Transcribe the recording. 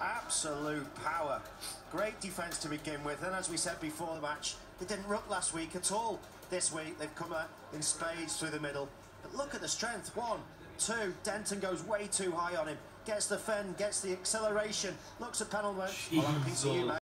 Absolute power. Great defence to begin with, and as we said before the match, they didn't ruck last week at all. This week they've come out in spades through the middle. But look at the strength. One, two. Denton goes way too high on him. Gets the fend, gets the acceleration. Looks at Penalty.